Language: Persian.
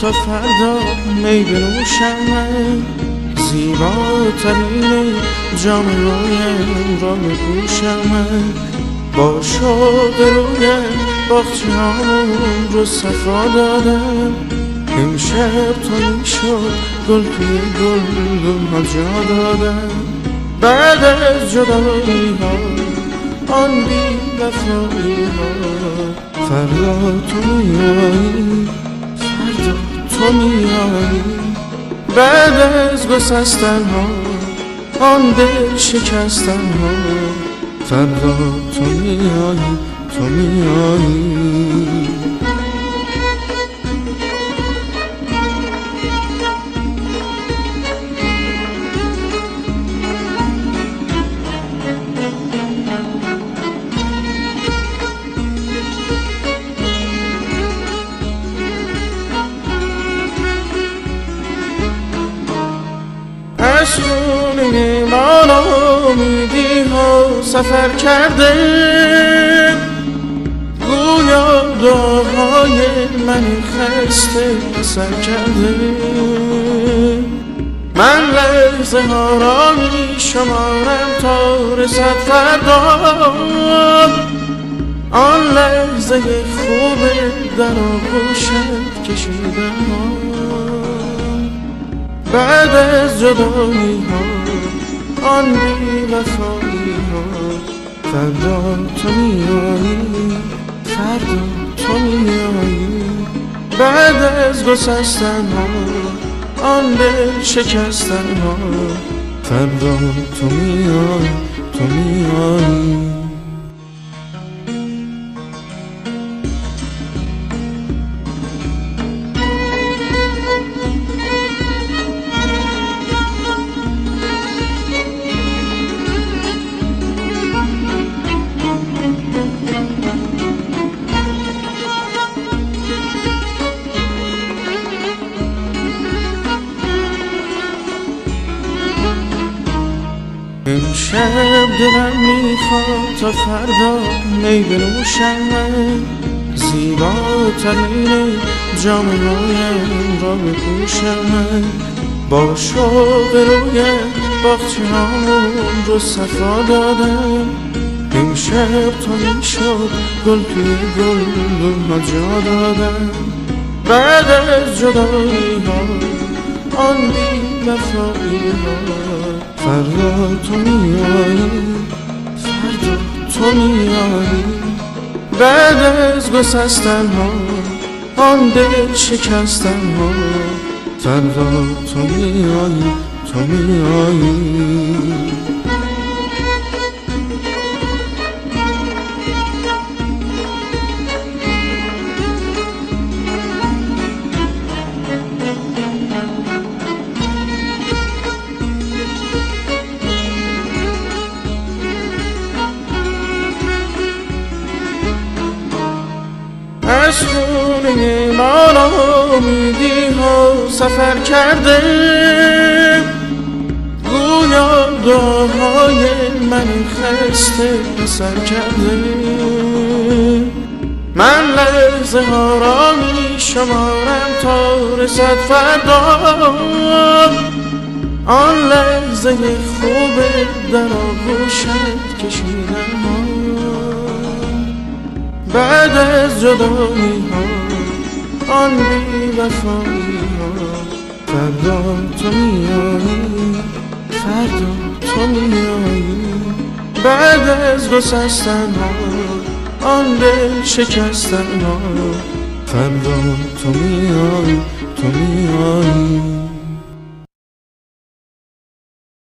تا فردا می بنوشم زیباترین جام رویم را میپوشم. با شوق رویم باخچه رو صفا دادم. امشب تو می‌شد گل توی گل ها جا دادم. بعد از جدایی ها آن بی وفایی ها. فردا تو میایی فردا تو میایی بعد از گسستن ها آن دل شکستن ها فردا تو میایی تو میایی خونه ما نامیدی ها سفر کرده. گویا دعاهای من خسته اثر کرده. من لحظه ها را می شمارم تا رسد فردا. آن لحظه خوب در آغوشت کشیدم. بعد از جدایی ها آن بی وفایی ها فردا تو میایی فردا تو میایی بعد از گسستن ها آن دل شکستن ها فردا تو میایی تو میایی امشب دلم می‌خواد تا فردا می بنوشم زیباترین جام رویم را بپوشم با شوق رویم باخچه رو صفا دادم. امشب تو می‌شد گل توی گل ها جا دادم. بعد از جدایی ها آن بی وفایی ها. فردا تو میایی فردا تو میایی بعد از گسستن ها آن دل شکستن ها فردا تو میایی تو میایی خونه ما نامیدی ها سفر کرده. گویا دعاهای من خسته اثر کرده. من لحظه ها را می شمارم تا رسد فردا. آن لحظه خوب در آغوشت کشیدم. بعد از جدایی ها آن بی وفایی ها. فردا تو میایی فردا تو میایی بعد از گسستن ها آن دل شکستن ها. فردا تو میایی تو میایی